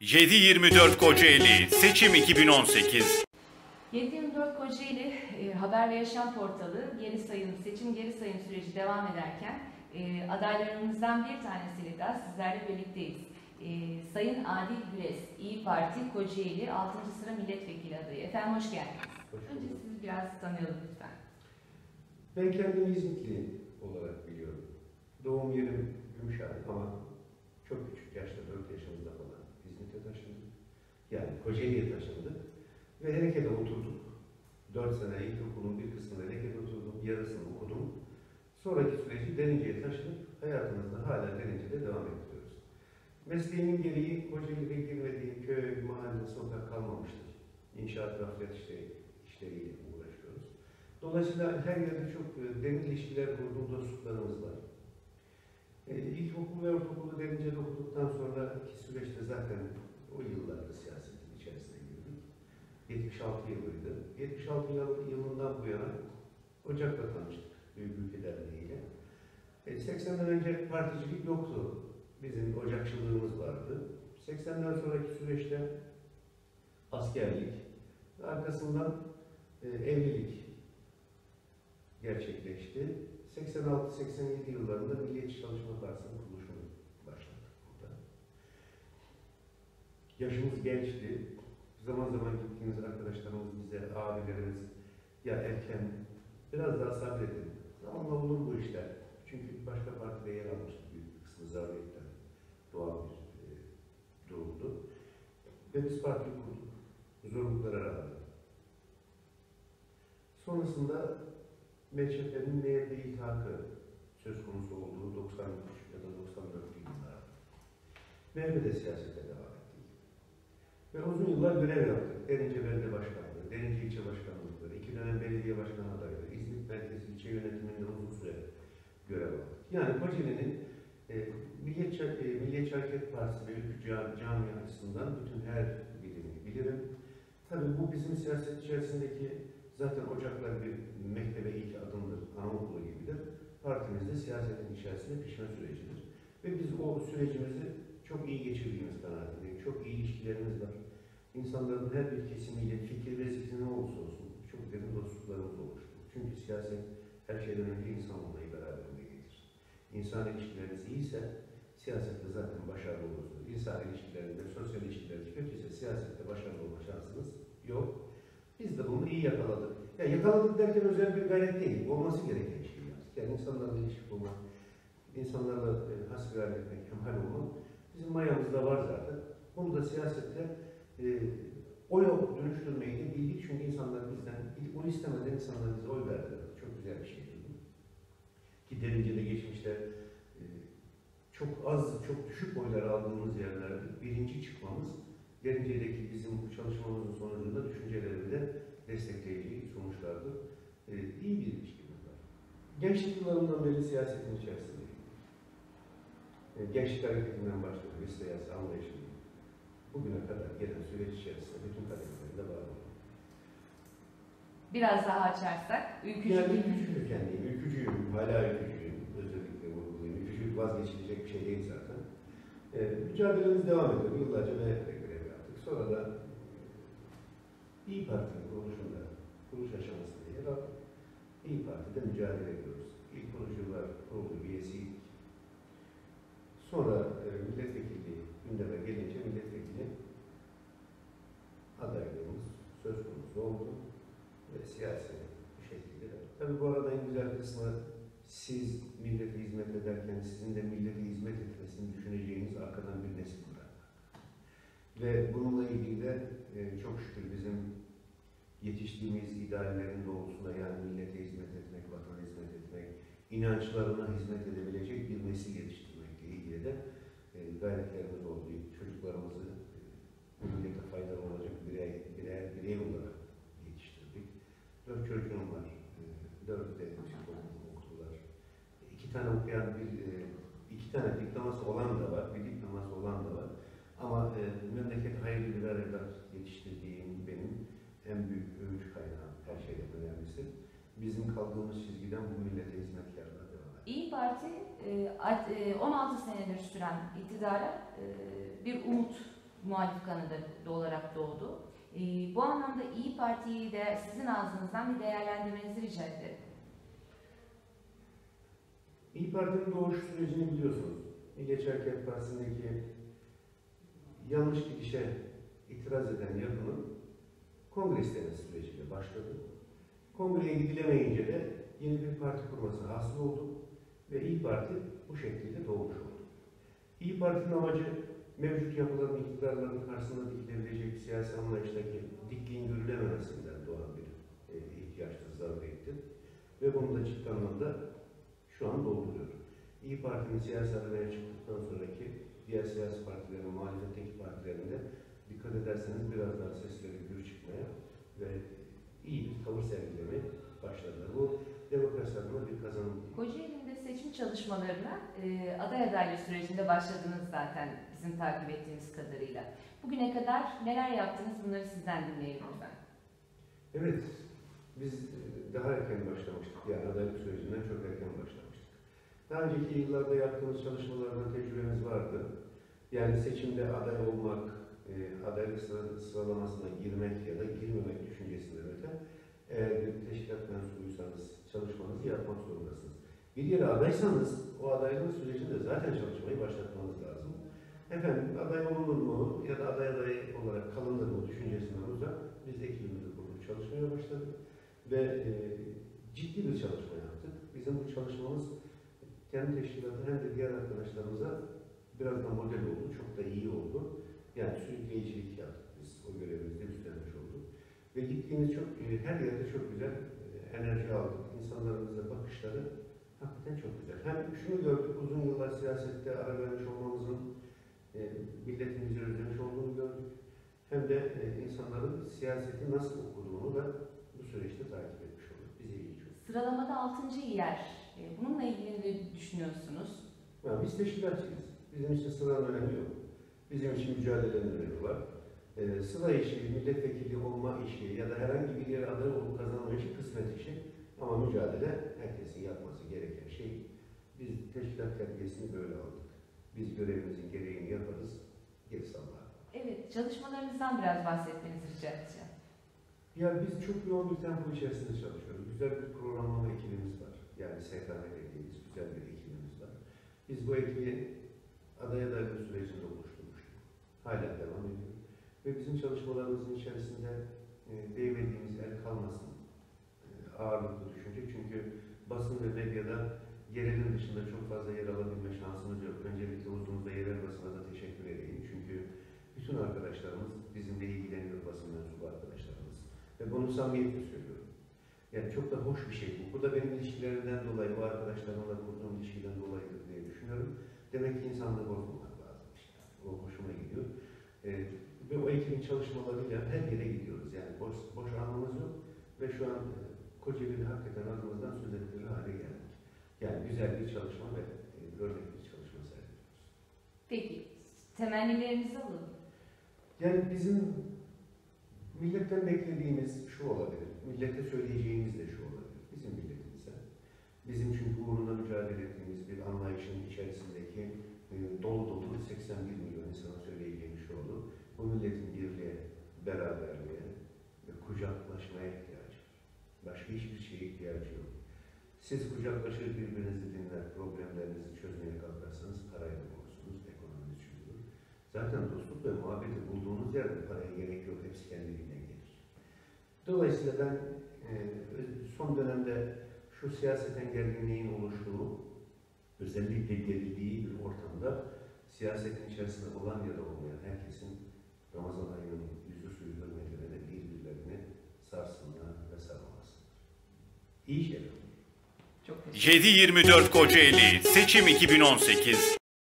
7-24 Kocaeli Seçim 2018 724 Kocaeli e, Haber ve Yaşam Portalı geri sayım, seçim geri sayım süreci devam ederken e, adaylarımızdan bir tanesiyle daha sizlerle birlikteyiz. E, Sayın Adil Güles, İyi Parti Kocaeli 6. sıra milletvekili adayı. Efendim hoş geldiniz. Hoş Önce sizi biraz tanıyalım lütfen. Ben kendimi İzmitli olarak biliyorum. Doğum yerim Gümüşhane ama çok küçük yaşta 4 yaşımızda falan İzmit'e taşındık. Yani Kocaeli'ye taşındık. Ve Hereke'de oturduk. 4 sene ilkokulun bir kısmında Hereke'de oturdum, yarısını okudum. Sonraki süreci Derince'ye taşınıp hayatımızda hala Derince'de devam ettiriyoruz. Mesleğimin gereği Kocaeli'de girmediğim köy, mahalle, sokak kalmamıştır. İnşaat, rafiyat işleri, işleriyle uğraşıyoruz. Dolayısıyla her yerde çok e, derin ilişkiler kurduğum İlkokul ve ortaokulu derince okuduktan sonraki süreçte zaten o yıllarda siyasetin içerisine girdik. 76 yılıydı. 76 yıl, yılından bu yana Ocak'ta tanıştık Büyük Ülke Derneği'yle. E, 80'den önce particilik yoktu. Bizim ocakçılığımız vardı. 80'den sonraki süreçte askerlik, arkasından e, evlilik gerçekleşti. 86-87 yıllarında Milliyetçi Çalışma Partisi'nin kuruluşunu başlattık burada. Yaşımız gençti. Zaman zaman gittiğimiz arkadaşlarımız bize, abilerimiz ya erken biraz daha sabredin. Zamanla olur bu işler. Çünkü başka partide yer almıştı büyük bir kısmı zaruretten doğan bir e, durumdu. Ve biz parti kurduk. Zorluklara rağmen. Sonrasında MÇP'nin MHP ilhakı söz konusu olduğu 93 ya da 94 yıllarda. MHP'de siyasete devam ettik. Ve uzun yıllar görev yaptık. Derince Belediye Başkanlığı, Derince İlçe Başkanlıkları, iki dönem belediye başkan adaylığı, İzmit Merkez İlçe Yönetiminde uzun süre görev aldık. Yani Kocaeli'nin e, Milliyetçi, e, Milliyetçi Hareket Partisi ve Ülkü Cami, Cami açısından bütün her birimi bilirim. Tabii bu bizim siyaset içerisindeki zaten ocaklar bir mektebe siyasetin içerisinde pişme sürecidir. Ve biz o sürecimizi çok iyi geçirdiğimiz kanaatindeyim. Çok iyi ilişkilerimiz var. İnsanların her bir kesimiyle fikir ve zihni olursa olsun çok derin dostluklarımız oluştu. Çünkü siyaset her şeyden önce insan olmayı beraberinde getirir. İnsan ilişkileriniz iyiyse siyasette zaten başarılı olursunuz. İnsan ilişkilerinde, sosyal ilişkileriniz kötüyse siyasette başarılı olma şansınız yok. Biz de bunu iyi yakaladık. Ya yakaladık derken özel bir gayret değil. Olması gereken. Yani insanlarla ilişki kurmak, insanlarla e, hasbihal etmek, hemhal olmak bizim mayamızda var zaten. Bunu da siyasette e, oya dönüştürmeyi de bildik. Çünkü insanlar bizden, onu istemeden insanlar bize oy verdiler. Çok güzel bir şey? Ki derince geçmişte e, çok az, çok düşük oylar aldığımız yerlerde birinci çıkmamız Derince'deki bizim çalışmamızın sonucunda düşüncelerimi de destekleyici sonuçlardır. Ee, iyi bir ilişkimiz var. Gençlik yıllarımdan beri siyasetin içerisindeyim. Ee, gençlik hareketinden başladı ve siyasi anlayışım. Bugüne kadar gelen süreç içerisinde bütün kademelerinde var oldum. Biraz daha açarsak, ülkücü Yani ülkücü kökenliyim, ülkücüyüm, hala ülkücüyüm. Özellikle vurgulayayım. Ülkücülük vazgeçilecek bir şey değil zaten. Ee, mücadelemiz devam ediyor. Yıllarca MHP'de görev yaptık. Sonra da İyi Parti'nin kuruluşunda, kuruluş aşamasında. İyi Parti'de mücadele ediyoruz. İlk kuruluşlar kurulu üyesiydik. Sonra e, milletvekilliği gündeme gelince milletvekili adaylığımız söz konusu oldu ve siyasi bu şekilde. Tabii bu arada en güzel kısmı siz millete hizmet ederken sizin de millete hizmet etmesini düşüneceğiniz arkadan bir nesil bırakmak. Ve bununla ilgili de e, çok şükür bizim yetiştiğimiz ideallerin doğrultusunda yani millete hizmet etmek, vatana hizmet etmek, inançlarına hizmet edebilecek bir nesil yetiştirmekle ilgili de e, gayretlerimiz oldu. Çocuklarımızı e, millete faydalı olacak birey, birey, birey olarak yetiştirdik. Dört çocuğum var. E, dört de psikolojik okudular. İki tane okuyan bir, e, iki tane diploması olan da var, bir diploması olan da var. Ama e, memleket hayırlı birer evlat yetiştirdiğim benim en büyük övünç kaynağım, her önemlisi. Bizim kaldığımız çizgiden bu millete hizmetkarlar devam ediyor. İyi Parti e, at- e, 16 senedir süren iktidara e, bir umut muhalif kanadı olarak doğdu. E, bu anlamda İyi Parti'yi de sizin ağzınızdan bir değerlendirmenizi rica ederim. İyi Parti'nin doğuş sürecini biliyorsunuz. Milliyetçi Hareket Partisi'ndeki yanlış gidişe itiraz eden yapının kongre isteme süreciyle başladı. Kongreye gidilemeyince de yeni bir parti kurması hasıl oldu ve İyi Parti bu şekilde doğmuş oldu. İyi Parti'nin amacı mevcut yapıların iktidarların karşısında dikilebilecek siyasi anlayıştaki dikliğin görülememesinden doğan bir e, ihtiyaçtır, zaruriyettir. Ve bunu da ciddi anlamda şu an dolduruyor. İyi Parti'nin siyasi adaya çıktıktan sonraki diğer siyasi partilerin, muhalefetteki partilerinde dikkat ederseniz biraz daha sesleri gür çıkmaya ve iyi bir tavır sergilemeye başladılar. Bu demokrasi adına bir kazanım. Kocaeli'nde seçim çalışmalarına e, aday adaylığı sürecinde başladınız zaten bizim takip ettiğimiz kadarıyla. Bugüne kadar neler yaptınız bunları sizden dinleyelim lütfen. Evet, biz e, daha erken başlamıştık. Yani adaylık sürecinden çok erken başlamıştık. Daha önceki yıllarda yaptığımız çalışmalarda tecrübemiz vardı. Yani seçimde aday olmak, e, adaylık sıra- sıralamasına girmek ya da girmemek düşüncesinden öte eğer bir teşkilat mensubuysanız çalışmanızı yapmak zorundasınız. Bir yere adaysanız o adaylığın sürecinde zaten çalışmayı başlatmanız lazım. Efendim aday olunur mu ya da aday adayı olarak kalınır mı düşüncesinden uzak biz ekibimizi kurduk, çalışmaya başladık ve e, ciddi bir çalışma yaptık. Bizim bu çalışmamız kendi teşkilatı hem de diğer arkadaşlarımıza biraz da model oldu, çok da iyi oldu. Yani sürükleyicilik yaptık biz, o görevimizde üstlenmiş olduk. Ve gittiğimiz çok, e, her yerde çok güzel e, enerji aldık. İnsanlarımızla bakışları hakikaten çok güzel. Hem şunu gördük, uzun yıllar siyasette ara vermiş olmamızın e, milletimizi özlemiş olduğunu gördük. Hem de insanların siyaseti nasıl okuduğunu da bu süreçte takip etmiş olduk. Bize iyi çok. Sıralamada 6. yer. Bununla ilgili ne düşünüyorsunuz? Ya biz teşkilatçıyız. Bizim için sıranın önemi yok. Bizim için mücadelenin önemi var. Ee, sıra işi, milletvekili olma işi ya da herhangi bir yere aday olup kazanma işi kısmet işi. Ama mücadele herkesin yapması gereken şey. Biz teşkilat terbiyesin'i böyle aldık. Biz görevimizin gereğini yaparız. Gerisi Allah'a. Evet, çalışmalarınızdan biraz bahsetmenizi rica edeceğim. Ya biz çok yoğun bir tempo içerisinde çalışıyoruz. Güzel bir programlama ekibimiz var. Yani SKM dediğimiz güzel bir ekibimiz var. Biz bu ekibi aday adaylık sürecinde oluşturmuştuk. Hala devam ediyor. Ve bizim çalışmalarımızın içerisinde e, değmediğimiz el kalmasın e, ağırlıklı düşünce. Çünkü basın ve medyada yerelin dışında çok fazla yer alabilme şansımız yok. Öncelikle huzurunuzda yerel basına da teşekkür edeyim. Çünkü bütün arkadaşlarımız bizimle ilgileniyor basın mensubu arkadaşlarımız. Ve bunu samimiyetle söylüyorum. Yani çok da hoş bir şey bu. Bu da benim ilişkilerimden dolayı, bu arkadaşlarımla kurduğum ilişkiden dolayıdır diye düşünüyorum. Demek ki insanlığı bozmamak lazımmış. Yani. O hoşuma gidiyor. Ee, ekibin çalışmalarıyla her yere gidiyoruz. Yani boş, boş anımız yok. Ve şu an e, Kocaeli'de hakikaten adımızdan söz edilir hale geldik. Yani güzel bir çalışma ve e, örnek bir çalışma sergiliyoruz. Peki, temennilerinizi alalım. Yani bizim milletten beklediğimiz şu olabilir. Millete söyleyeceğimiz de şu olabilir. Bizim milletimize. Bizim çünkü uğruna mücadele ettiğimiz bir anlayışın içerisindeki e, dolu dolu 81 milyon insana söyleyeceğim şu olur. Bu milletin birliğe, beraberliğe ve kucaklaşmaya ihtiyacı var. Başka hiçbir şeye ihtiyacı yok. Siz kucaklaşır birbirinizi dinler, problemlerinizi çözmeye kalkarsanız parayla bulursunuz, ekonominiz çözülür. Zaten dostluk ve muhabbeti bulduğunuz yerde paraya gerek yok, hepsi kendiliğinden gelir. Dolayısıyla ben e, son dönemde şu siyaseten gerginliğin oluştuğu, özellikle gerildiği bir ortamda siyasetin içerisinde olan ya da olmayan herkesin Ramazan ayının yüzü suyu hürmetine birbirlerini sarsınlar ve sarılmasınlar. İyi şeyler. Çok teşekkür 7-24 Kocaeli Seçim 2018